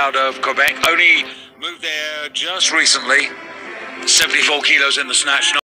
out of Quebec. Only moved there just recently. 74 kilos in the snatch.